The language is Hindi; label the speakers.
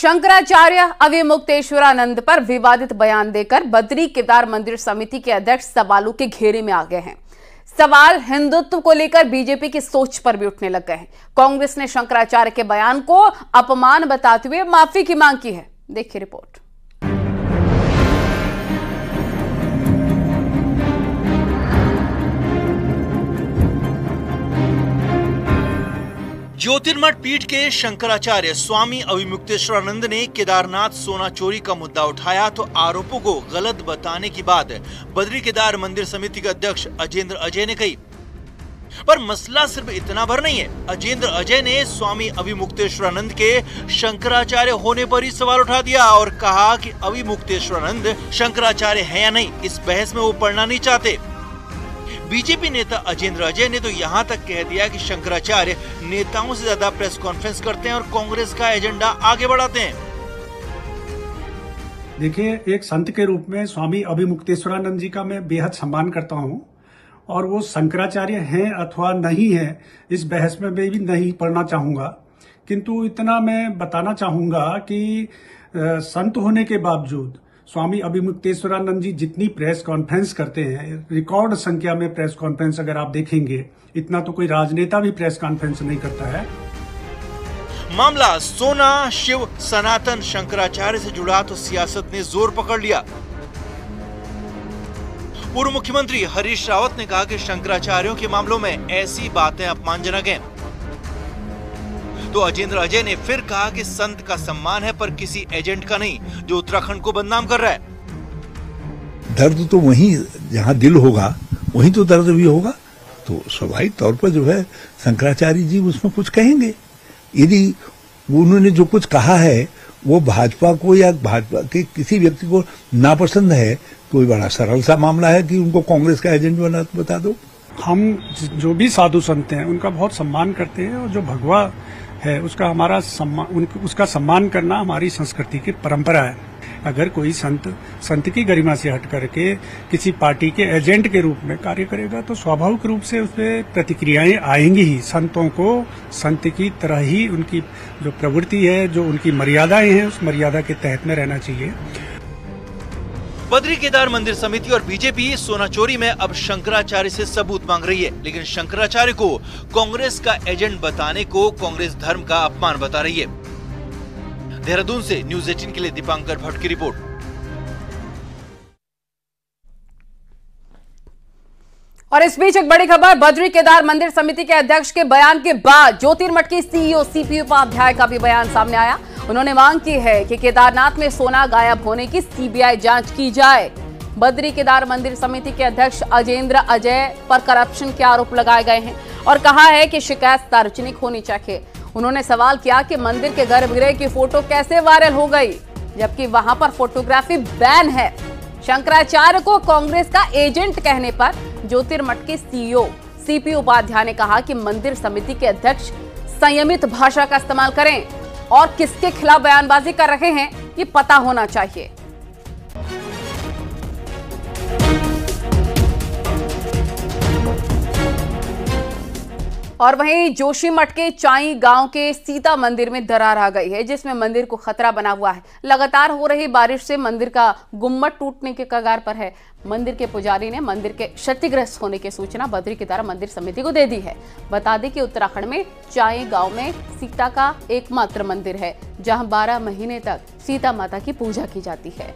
Speaker 1: शंकराचार्य अविमुक्तेश्वरानंद पर विवादित बयान देकर बद्री केदार मंदिर समिति के अध्यक्ष सवालों के घेरे में आ गए हैं। सवाल हिंदुत्व को लेकर बीजेपी की सोच पर भी उठने लग गए हैं। कांग्रेस ने शंकराचार्य के बयान को अपमान बताते हुए माफ़ी की मांग की है। देखिए रिपोर्ट।
Speaker 2: ज्योतिर्मठ पीठ के शंकराचार्य स्वामी अविमुक्तेश्वरानंद ने केदारनाथ सोना चोरी का मुद्दा उठाया तो आरोपों को गलत बताने की बात बद्री केदार मंदिर समिति के अध्यक्ष अजेंद्र अजय ने कही। पर मसला सिर्फ़ इतना भर नहीं है, अजेंद्र अजय ने स्वामी अविमुक्तेश्वरानंद के शंकराचार्य होने पर ही सवाल उठा दिया और कहा कि अविमुक्तेश्वरानंद शंकराचार्य है या नहीं, इस बहस में वो पढ़ना नहीं चाहते। बीजेपी नेता अजेंद्र अजय ने तो यहाँ तक कह दिया कि शंकराचार्य नेताओं से ज़्यादा प्रेस कॉन्फ्रेंस करते हैं और कांग्रेस का एजेंडा आगे बढ़ाते हैं।
Speaker 3: देखिए, एक संत के रूप में स्वामी अभिमुक्तेश्वरानंद जी का मैं बेहद सम्मान करता हूँ, और वो शंकराचार्य हैं अथवा नहीं है, इस बहस में मैं भी नहीं पढ़ना चाहूँगा। किंतु इतना मैं बताना चाहूँगा कि संत होने के बावजूद स्वामी अभिमुक्तेश्वरानंद जी जितनी प्रेस कॉन्फ्रेंस करते हैं, रिकॉर्ड संख्या में प्रेस कॉन्फ्रेंस अगर आप देखेंगे, इतना तो कोई राजनेता भी प्रेस कॉन्फ्रेंस नहीं करता है।
Speaker 2: मामला सोना, शिव, सनातन, शंकराचार्य से जुड़ा तो सियासत ने ज़ोर पकड़ लिया। पूर्व मुख्यमंत्री हरीश रावत ने कहा कि शंकराचार्यों के मामलों में ऐसी बातें अपमानजनक हैं। तो अजेंद्र अजय ने फिर कहा कि संत का सम्मान है पर किसी एजेंट का नहीं जो उत्तराखंड को बदनाम कर रहा है।
Speaker 4: दर्द तो वहीं जहाँ दिल होगा वहीं तो दर्द भी होगा। तो स्वाभाविक तौर पर जो है शंकराचार्य जी उसमें कुछ कहेंगे। यदि उन्होंने जो कुछ कहा है वो भाजपा को या भाजपा के किसी व्यक्ति को नापसंद है कोई बड़ा सरल सा मामला है कि उनको कांग्रेस का एजेंट बना बता दो।
Speaker 3: हम जो भी साधु संत हैं उनका बहुत सम्मान करते हैं और जो भगवा है, उसका हमारा सम्मान उसका सम्मान करना हमारी संस्कृति की परंपरा है। अगर कोई संत संत की गरिमा से हट करके किसी पार्टी के एजेंट के रूप में कार्य करेगा तो स्वाभाविक रूप से उस पर प्रतिक्रियाएँ आएँगी ही। संतों को, संत की तरह ही उनकी जो प्रवृत्ति है, जो उनकी मर्यादाएँ हैं, उस मर्यादा के तहत में रहना चाहिए।
Speaker 2: बद्री केदार मंदिर समिति और बीजेपी सोना चोरी में अब शंकराचार्य से सबूत मांग रही है। लेकिन शंकराचार्य को कांग्रेस का एजेंट बताने को कांग्रेस धर्म का अपमान बता रही है। देहरादून से न्यूज़ एटीन के लिए दीपांकर भट्ट की रिपोर्ट।
Speaker 1: और इस बीच एक बड़ी खबर, बद्री केदार मंदिर समिति के अध्यक्ष के बयान के बाद ज्योतिर्मठ की सीईओ सीपी उपाध्याय का भी बयान सामने आया। उन्होंने मांग की है कि केदारनाथ में सोना गायब होने की सीबीआई जाँच की जाए। बद्री केदार मंदिर समिति के अध्यक्ष अजेंद्र अजय पर करप्शन के आरोप लगाए गए हैं और कहा है कि शिकायत सार्वजनिक होनी चाहिए। उन्होंने सवाल किया कि मंदिर के गर्भगृह की फ़ोटो कैसे वायरल हो गई, जबकि वहाँ पर फोटोग्राफी बैन है। शंकराचार्य को कांग्रेस का एजेंट कहने पर ज्योतिर्मठ के सीईओ सीपी उपाध्याय ने कहा कि मंदिर समिति के अध्यक्ष संयमित भाषा का इस्तेमाल करें। और किसके खिलाफ बयानबाजी कर रहे हैं ये पता होना चाहिए। और वहीं जोशीमठ के चाई गाँव के सीता मंदिर में दरार आ गई है, जिसमें मंदिर को खतरा बना हुआ है। लगातार हो रही बारिश से मंदिर का गुम्मट टूटने के कगार पर है। मंदिर के पुजारी ने मंदिर के क्षतिग्रस्त होने की सूचना बद्री की तरह मंदिर समिति को दे दी है। बता दें कि उत्तराखंड में चाई गाँव में सीता का एकमात्र मंदिर है, जहाँ 12 महीने तक सीता माता की पूजा की जाती है।